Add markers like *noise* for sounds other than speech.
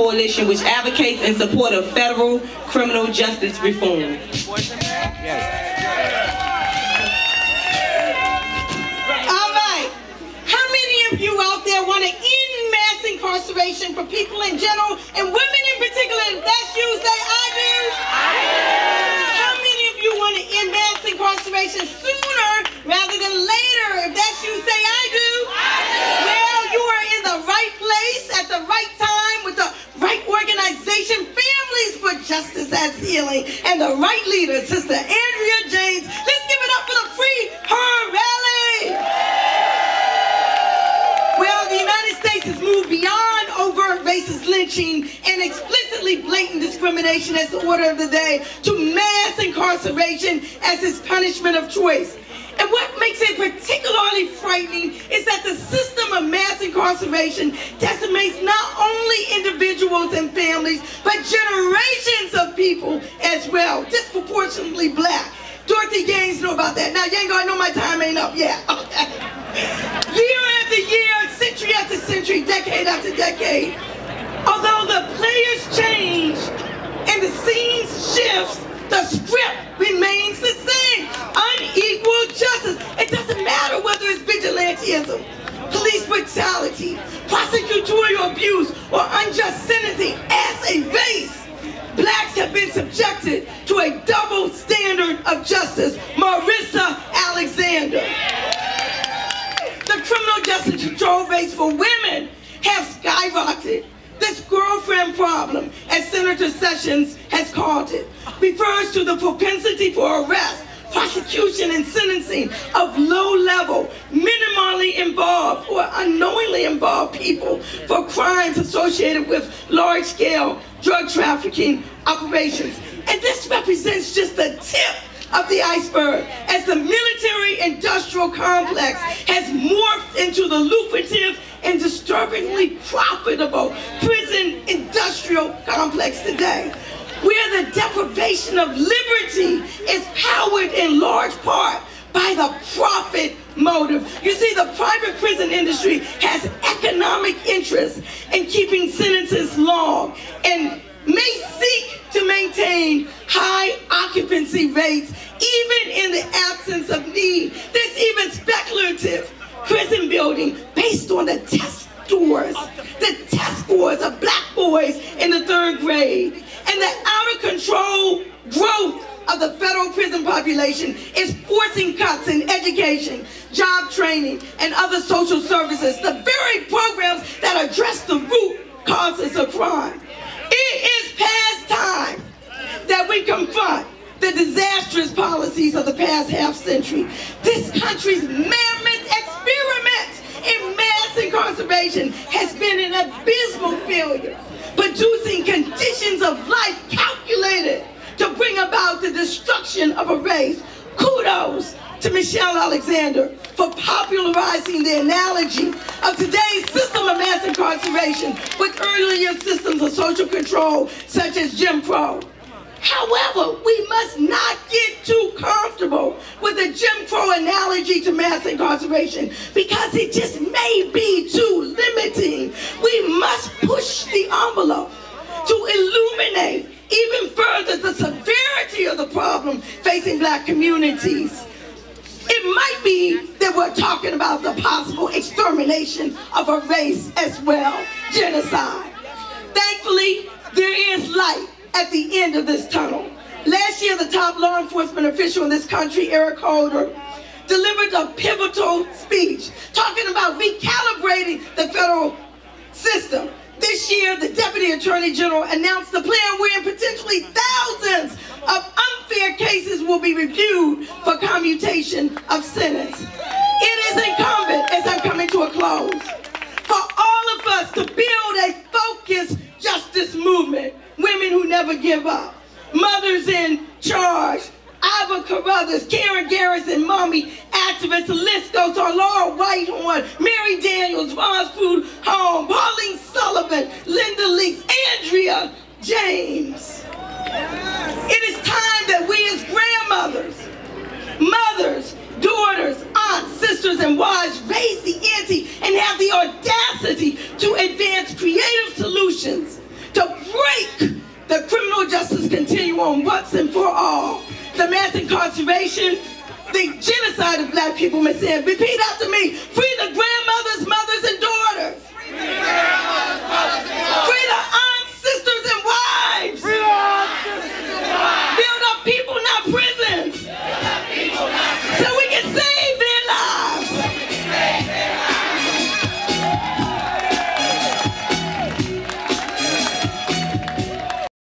Coalition, which advocates in support of federal criminal justice reform. All right. How many of you out there want to end mass incarceration for people in general and women in particular? If that's you, say I do. I do. How many of you want to end mass incarceration sooner rather than later? If that's you, say I do. I do. Well, you are in the right place at the right time with the right organization, Families Justice as Healing, and the right leader, Sister Andrea James. Let's give it up for the Free Her Rally. Well, the United States has moved beyond overt racist lynching and explicitly blatant discrimination as the order of the day to mass incarceration as its punishment of choice. What makes it particularly frightening is that the system of mass incarceration decimates not only individuals and families, but generations of people as well, disproportionately black. Dorothy Gaines know about that. Now, Yango, I know my time ain't up yet. *laughs* year after year, century after century, decade after decade, although the players change and the scenes shifts, the script remains the same. Unequal justice. It doesn't matter whether it's vigilantism, police brutality, prosecutorial abuse, or unjust sentencing as a race. Blacks have been subjected to a double standard of justice. Marissa Alexander. The criminal justice control rates for women have skyrocketed. This girlfriend problem, as Senator Sessions has called it, refers to the propensity for arrest, prosecution, and sentencing of low-level, minimally involved or unknowingly involved people for crimes associated with large-scale drug trafficking operations. And this represents just the tip of the iceberg as the military industrial complex has morphed into the lucrative and disturbingly profitable prison industrial complex today the deprivation of liberty is powered in large part by the profit motive. You see, the private prison industry has economic interest in keeping sentences long and may seek to maintain high occupancy rates even in the absence of need. There's even speculative prison building based on the test scores, the test scores of black boys in the third grade, the out of control growth of the federal prison population is forcing cuts in education, job training, and other social services, the very programs that address the root causes of crime. It is past time that we confront the disastrous policies of the past half century. This country's mammoth experiment in mass incarceration has been an abysmal failure, producing conditions of life calculated to bring about the destruction of a race. Kudos to Michelle Alexander for popularizing the analogy of today's system of mass incarceration with earlier systems of social control, such as Jim Crow. However, we must not get too comfortable with the Jim Crow analogy to mass incarceration because it just may be too limiting. We must push the envelope to illuminate even further the facing black communities. It might be that we're talking about the possible extermination of a race as well, genocide. Thankfully, there is light at the end of this tunnel. Last year, the top law enforcement official in this country, Eric Holder, delivered a pivotal speech talking about recalibrating the federal system. This year, the Deputy Attorney General announced a plan wherein potentially thousands of unfair cases will be reviewed for commutation of sentence. It is incumbent, as I'm coming to a close, for all of us to build a focused justice movement, women who never give up, mothers in charge, Ava Carruthers, Karen Garrison, mommy, activists, the list goes on, Laura Whitehorn, Mary Daniels, Ross Food Home, Pauline Sullivan, Linda Leaks, Andrea James. It is time mothers, mothers, daughters, aunts, sisters, and wives raise the ante and have the audacity to advance creative solutions to break the criminal justice continuum once and for all. The mass incarceration, the genocide of black people, Miss Ann, repeat after me, free the grandma